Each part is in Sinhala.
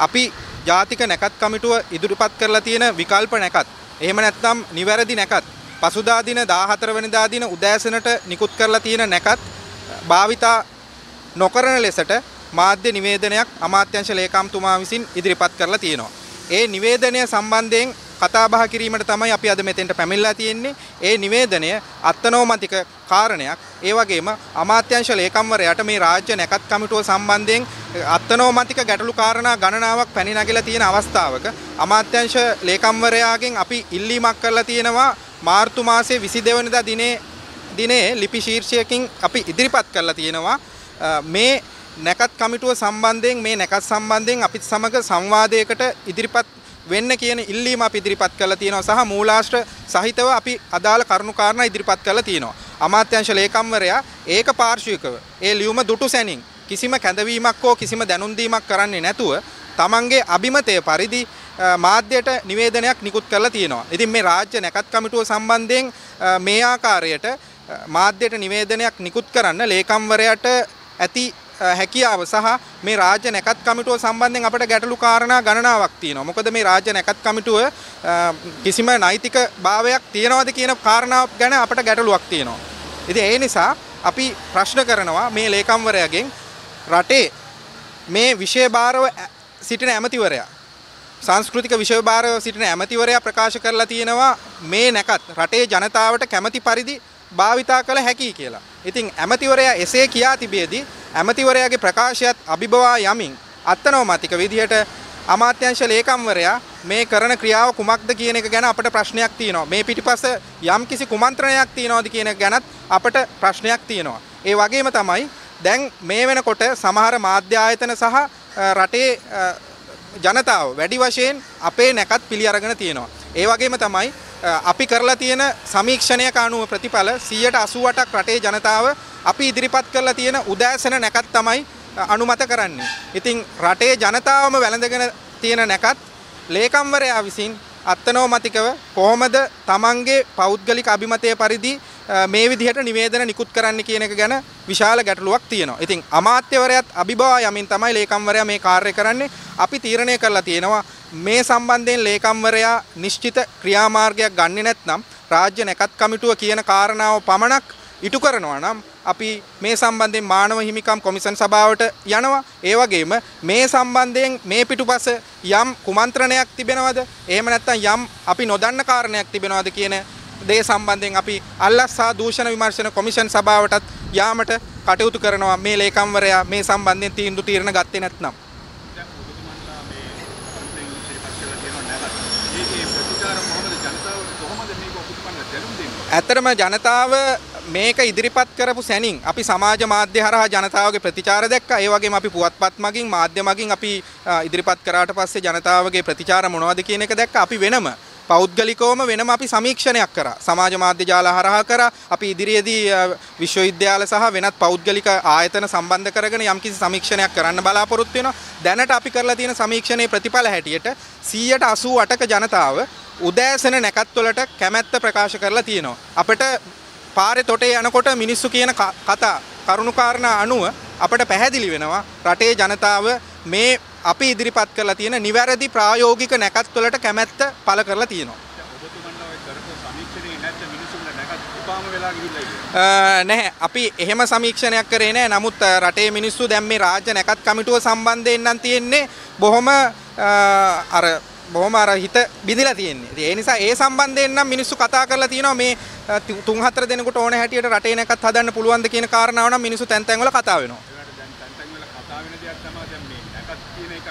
අපි ජාතික නැකත් කමිටුව ඉදිරිපත් කරලා තියෙන විකල්ප නැකත් එහෙම නැත්නම් නිවැරදි නැකත් පසුදා දින 14 වෙනිදා දින උදෑසනට නිකුත් කරලා තියෙන නැකත් භාවිතා නොකරන ලෙසට මාධ්‍ය නිවේදනයක් අමාත්‍යංශ ලේකම්තුමා විසින් ඉදිරිපත් කරලා තියෙනවා. ඒ නිවේදනය සම්බන්ධයෙන් කතා බහ කිරීමට තමයි අපි අද මෙතෙන්ට පැමිණලා තියෙන්නේ. ඒ නිවේදනය අත්නෝමතික කාරණයක්. ඒ වගේම අමාත්‍යංශ ලේකම්වරයාට මේ රාජ්‍ය නැකත් කමිටුව සම්බන්ධයෙන් අත්නෝමතික ගැටලු කාරණා ගණනාවක් පැනි නගිලා තියෙන අවස්ථාවක අමාත්‍යංශ ලේකම්වරයාගෙන් අපි ඉල්ලීමක් කරලා තියෙනවා මාර්තු මාසයේ 22 වෙනිදා දිනේ දිනේ ලිපි ශීර්ෂයකින් අපි ඉදිරිපත් කරලා තියෙනවා මේ නැකත් කමිටුව සම්බන්ධයෙන් මේ නැකත් සම්බන්ධයෙන් අපිත් සමග සංවාදයකට ඉදිරිපත් වෙන්න කියන ඉල්ලීම අපි ඉදිරිපත් කරලා තියෙනවා සහ මූලාශ්‍ර සහිතව අපි අදාළ කරුණු කාරණා ඉදිරිපත් කරලා තියෙනවා. අමාත්‍යංශ ලේකම්වරයා ඒක පාර්ශ්විකව ඒ ලියුම දුටු සැනින් කිසිම කැඳවීමක් හෝ කිසිම දැනුම් දීමක් කරන්නේ නැතුව තමන්ගේ අභිමතය පරිදි මාධ්‍යයට නිවේදනයක් නිකුත් කරලා තියෙනවා. ඉතින් මේ රාජ්‍ය නැකත් කමිටුව සම්බන්ධයෙන් මේ ආකාරයට මාධ්‍යයට නිවේදනයක් නිකුත් කරන්න ලේකම්වරයාට ඇති හැකියාව සහ මේ රාජ්‍ය නැකත් කමිටුව සම්බන්ධයෙන් අපිට ගැටලු කාරණා ගණනාවක් තියෙනවා. මොකද මේ රාජ්‍ය නැකත් කමිටුව කිසිම නෛතික භාවයක් තියනවාද කියන කාරණාව ගැන අපිට ගැටලුවක් තියෙනවා. ඉතින් ඒ නිසා අපි ප්‍රශ්න කරනවා මේ ලේකම්වරයාගෙන් රටේ මේ විෂය භාරව සිටින ඇමතිවරයා සංස්කෘතික විෂය භාරව සිටින ඇමතිවරයා ප්‍රකාශ කරලා තියෙනවා මේ නැකත් රටේ ජනතාවට කැමති පරිදි භාවිතා කළ හැකි කියලා. ඉතින් ඇමතිවරයා එසේ කියා තිබියදී ඇමතිවරයාගේ ප්‍රකාශයත් අභිබවා යමින් අත්නෝමතික විදිහට අමාත්‍යංශ ලේකම්වරයා මේ කරන ක්‍රියාව කුමක්ද කියන එක ගැන අපට ප්‍රශ්නයක් තියෙනවා. මේ පිටිපස යම් කිසි කුමන්ත්‍රණයක් තියනවාද කියන එක ගැනත් අපට ප්‍රශ්නයක් තියෙනවා. ඒ වගේම තමයි දැන් මේ වෙනකොට සමහර මාධ්‍ය ආයතන සහ රටේ ජනතාව වැඩි වශයෙන් අපේ නැකත් පිළි අරගෙන තියෙනවා. ඒ වගේම තමයි අපි කරලා තියෙන සමීක්ෂණයක අනුව ප්‍රතිඵල 188ක් රටේ ජනතාව අපි ඉදිරිපත් කරලා තියෙන උදෑසන නැකත් තමයි අනුමත කරන්නේ. ඉතින් රටේ ජනතාවම වැළඳගෙන තියෙන නැකත් ලේකම්වරයා විසින් අත්නෝමතිකව කොහොමද තමන්ගේ පෞද්ගලික අභිමතය පරිදි මේ විදිහට නිවේදන නිකුත් කරන්න කියන එක ගැන විශාල ගැටලුවක් තියෙනවා. ඉතින් අමාත්‍යවරයාත් අභිබවා යමින් තමයි ලේකම්වරයා මේ කාර්ය කරන්නේ. අපි තීරණය කරලා තියෙනවා මේ සම්බන්ධයෙන් ලේකම්වරයා නිශ්චිත ක්‍රියාමාර්ගයක් ගන්නේ නැත්නම් රාජ්‍ය නැකත් කමිටුව කියන කාරණාව පමණක් ඉටු කරනවා නම් අපි මේ සම්බන්ධයෙන් මානව හිමිකම් කොමිසන් සභාවට යනවා. ඒ වගේම මේ සම්බන්ධයෙන් මේ පිටුපස යම් කුමන්ත්‍රණයක් තිබෙනවද? එහෙම නැත්නම් යම් අපි නොදන්න කාරණයක් තිබෙනවද කියන දේ සම්බන්ධයෙන් අපි අල්ලස් සහ දූෂණ විමර්ශන කොමිෂන් සභාවටත් යාමට කටයුතු කරනවා මේ ලේකම්වරයා මේ සම්බන්ධයෙන් තීන්දුව తీරන ගත්තේ නැත්නම්. ඇත්තටම ජනතාව මේක ඉදිරිපත් කරපු සැනින් අපි සමාජ මාධ්‍ය හරහා ජනතාවගේ ප්‍රතිචාර දැක්කා. ඒ වගේම අපි පුවත්පත් මගින් මාධ්‍ය මගින් අපි ඉදිරිපත් කරාට පස්සේ ජනතාවගේ ප්‍රතිචාර මොනවද කියන එක දැක්කා. අපි වෙනම පෞද්ගලිකවම වෙනම අපි සමීක්ෂණයක් කරා. සමාජ මාධ්‍ය ජාල හරහා කරා. අපි ඉදිරියේදී විශ්වවිද්‍යාල සහ වෙනත් පෞද්ගලික ආයතන සම්බන්ධ කරගෙන යම්කිසි සමීක්ෂණයක් කරන්න බලාපොරොත්තු වෙනවා. දැනට අපි කරලා තියෙන සමීක්ෂණයේ ප්‍රතිඵල හැටියට 188ක ජනතාව උදෑසන නැකත් වලට කැමැත්ත ප්‍රකාශ කරලා තියෙනවා. අපිට පාරේ තොටේ යනකොට මිනිස්සු කියන කතා කරුණුකාරණා අනුව අපට පැහැදිලි වෙනවා රටේ ජනතාව මේ අපි ඉදිරිපත් කරලා තියෙන නිවැරදි ප්‍රායෝගික නැකත් වලට කැමැත්ත පළ කරලා තියෙනවා. නැහැ අපි එහෙම සමීක්ෂණයක් කරේ නැහැ. නමුත් රටේ මිනිස්සු දැන් මේ රාජ්‍ය නැකත් කමිටුව සම්බන්ධයෙන් නම් තියෙන්නේ බොහොම අර බොහොම අර හිත බිඳිලා තියෙන්නේ. ඒ නිසා ඒ සම්බන්ධයෙන් නම් මිනිස්සු කතා කරලා තියෙනවා මේ තුන් හතර දෙනෙකුට ඕන හැටියට රටේ නැකත් හදන්න පුළුවන්ද කියන කාරණාව නම් මිනිස්සු තැන් තැන් වල කතා වෙනවා.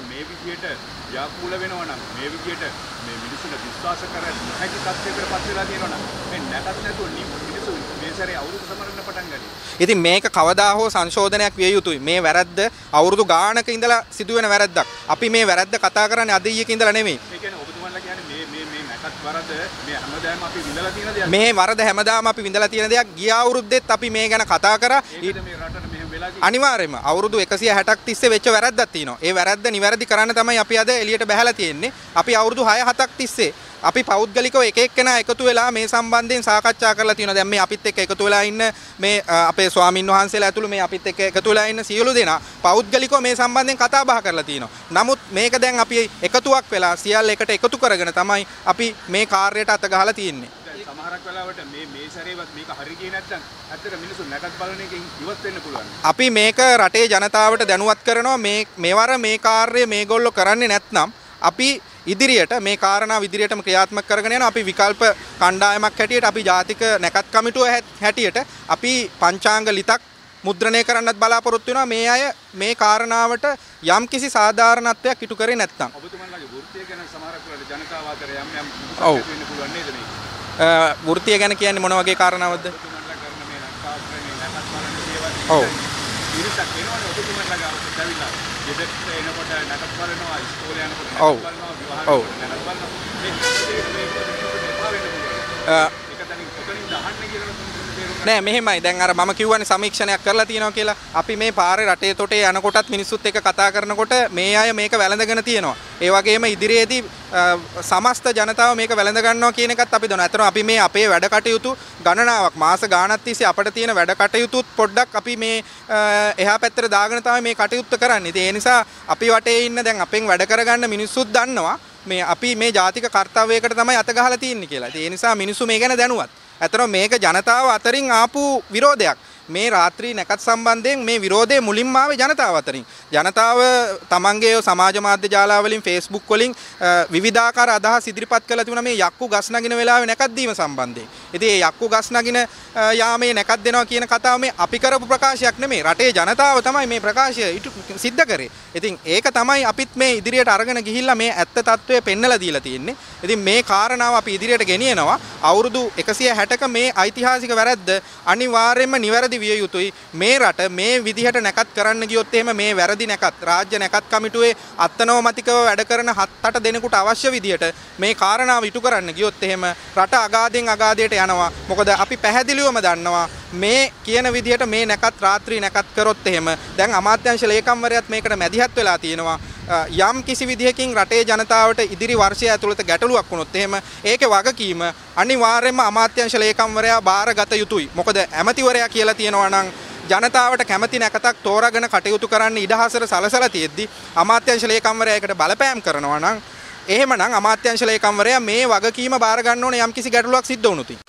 මේ විදියට ව්‍යාකූල වෙනවා නම් මේ විදියට මේ මිනිස්සුන්ට විශ්වාස කර නොහැකි තත්ත්වයකට පත් වෙලා තියෙනවා නම් මේ නැකත් නැතුව මිනිස්සු මේ සැරේ අවුරුදු සමරන්න පටන් ගනී. ඉතින් මේක කවදා හෝ සංශෝධනයක් විය යුතුයි. මේ වැරද්ද අවුරුදු ගාණක ඉඳලා සිදුවෙන වැරද්දක්. අපි මේ වැරද්ද කතා කරන්නේ අද ඊයක ඉඳලා නෙමෙයි. ඒ කියන්නේ ඔබතුමන්ලා කියන්නේ මේ මේ මේ නැකත් වරද මේ හැමදාම අපි විඳලා තියෙන දෙයක්. මේ වරද හැමදාම අපි විඳලා තියෙන දෙයක්. ගිය අවුරුද්දෙත් අපි මේ ගැන කතා කරා. මේ රටට අනිවාර්යයෙන්ම අවුරුදු 160ක් තිස්සේ වෙච්ච වැරද්දක් තියෙනවා. ඒ වැරද්ද නිවැරදි කරන්න තමයි අපි අද එළියට බහැලා තියෙන්නේ. අපි අවුරුදු 6 7ක් තිස්සේ අපි පෞද්ගලිකව එක එක්කෙනා එකතු වෙලා මේ සම්බන්ධයෙන් සාකච්ඡා කරලා තියෙනවා. දැන් මේ අපිත් එක්ක එකතු වෙලා ඉන්න මේ අ, අපේ ස්වාමින් වහන්සේලා ඇතුළු මේ අපිත් එක්ක එකතු වෙලා ඉන්න සියලු දෙනා පෞද්ගලිකව මේ සම්බන්ධයෙන් කතා බහ කරලා තියෙනවා. නමුත් මේක දැන් අපි එකතුවක් වෙලා සියල්ල එකට එකතු කරගෙන තමයි අපි මේ කාර්යයට අත ගහලා තියෙන්නේ. සමහරක් වෙලාවට මේ මේ සැරේවත් මේක හරි ගියේ නැත්නම් ඇත්තට මිනිස්සු නැකත් බලන එකෙන් ඉවත් වෙන්න පුළුවන්. අපි මේක රටේ ජනතාවට දැනුවත් කරනවා මේ මෙවර මේ කාර්යය මේගොල්ලෝ කරන්නේ නැත්නම් අපි ඉදිරියට මේ කාරණා ඉදිරියටම ක්‍රියාත්මක කරගෙන යනවා අපි විකල්ප කණ්ඩායමක් හැටියට අපි ජාතික නැකත් කමිටුව හැට- හැටියට අපි පංචාංග ලිතක් මුද්‍රණය කරන්නත් බලාපොරොත්තු වෙනවා මේ අය මේ කාරණාවට යම්කිසි සාධාරණත්වයක් ඉටු කරේ නැත්නම් ඔබතුමන්ලගේ වෘත්තිය ගැන සමහරක් වෙලාවට ජනතාව අතර යම් යම් ඔව්. වෙන්න පුළුවන් නේද මේක? අ, වෘත්තිය ගැන කියන්නේ මොන වගේ කාරණාවක්ද ඔබතුමන්ලා ඔව්. ඉරිසක් වෙනවනේ ඔබතුමන්ලගේ අවශ්‍යතාව ඇවිල්ලා. ගෙදරට එනකොට නැකත් බලනවා, ඉස්කෝලේ යනකොට. නැකත් බලනවා, විවාහ ඔව්. නැකත් බලනවා. මේ මේ මේ මේ එපා වෙන්න පුළුවන්. අ, එක තැනින් කොතනින්ද අහන්නේ කියලා. නෑ මෙහෙමයි දැන් අර මම කියවනේ සමීක්ෂණයක් කරලා තියෙනවා කියලා අපි මේ පාරේ රටේ තොටේ යනකොටත් මිනිස්සුත් එක්ක කතා කරනකොට මේ අය මේක වැළඳගෙන තියෙනවා ඒ වගේම ඉදිරියේදී අ, සමස්ත ජනතාව මේක වැළඳ ගන්නවා කියන එකත් අපි දන්නවා. අතන අපි මේ අපේ වැඩ කටයුතු ගණනාවක් මාස ගාණක් තිස්සේ අපිට තියෙන වැඩ කටයුතුත් පොඩ්ඩක් අපි මේ අ, එහා පැත්තට දාගෙන තමයි මේ කටයුත්ත කරන්නේ. ඉතින් ඒ නිසා අපි වටේ ඉන්න දැන් අපෙන් වැඩ කරගන්න මිනිස්සුත් දන්නවා මේ අපි මේ ජාතික කර්තව්‍යයකට තමයි අත ගහලා තියෙන්නේ කියලා. ඉතින් ඒ නිසා මිනිස්සු මේ ගැන දැනුවත්. ඇතරම මේක ජනතාව අතරින් ආපු විරෝධයක්. මේ රාත්‍රී නැකත් සම්බන්ධයෙන් මේ විරෝධය මුලින්ම ආවේ ජනතාව අතරින්. ජනතාව තමන්ගේ සමාජ මාධ්‍ය ජාලා වලින් Facebook වලින් අ, විවිධාකාර අදහස් ඉදිරිපත් කළා තිබුණා මේ යක්කු ගස් නගින වෙලාවේ නැකත් දීම සම්බන්ධයෙන්. ඉතින් මේ යක්කු ගස් නගින අ, යාමේ නැකත් දෙනවා කියන කතාව මේ අපි කරපු ප්‍රකාශයක් නෙමෙයි. රටේ ජනතාව තමයි මේ ප්‍රකාශය ඉටු සිද්ධ කරේ. ඉතින් ඒක තමයි අපිත් මේ ඉදිරියට අරගෙන ගිහිල්ලා මේ ඇත්ත తත්වය පෙන්නලා දීලා තියෙන්නේ. ඉතින් මේ කාරණාව අපි ඉදිරියට ගෙනියනවා. අවුරුදු 160ක මේ ඓතිහාසික වැරැද්ද අනිවාර්යයෙන්ම නිවැරදි විය යුතුයි. මේ රට මේ විදිහට නැකත් කරන්න ගියොත් එහෙම මේ වැරදි නැකත් රාජ්‍ය නැකත් කමිටුවේ අත්නෝමතිකව වැඩ කරන 7-8 දෙනෙකුට අවශ්‍ය විදිහට මේ කාරණාව ඉටු කරන්න ගියොත් එහෙම රට අගාධයෙන් අගාධයට යනවා. මොකද අපි පැහැදිලිවම දන්නවා මේ කියන විදිහට මේ නැකත් රාත්‍රී නැකත් කරොත් එහෙම දැන් අමාත්‍යංශ ලේකම්වරයාත් මේකට මැදිහත් වෙලා තියෙනවා. අ, යම් කිසි විදිහකින් රටේ ජනතාවට ඉදිරි වර්ෂය ඇතුළත ගැටලුවක් වුණොත් එහෙම ඒකේ වගකීම අනිවාර්යයෙන්ම අමාත්‍යංශ ලේකම්වරයා බාරගත යුතුයි. මොකද ඇමතිවරයා කියලා තියෙනවා නම් ජනතාවට කැමති නැකතක් තෝරාගෙන කටයුතු කරන්න ඉඩහසර සලසලා තියෙද්දි අමාත්‍යංශ ලේකම්වරයා ඒකට බලපෑම් කරනවා නම් එහෙමනම් අමාත්‍යංශ ලේකම්වරයා මේ වගකීම බාර ගන්න ඕනේ යම්කිසි ගැටලුවක් සිද්ධ වුණොත්.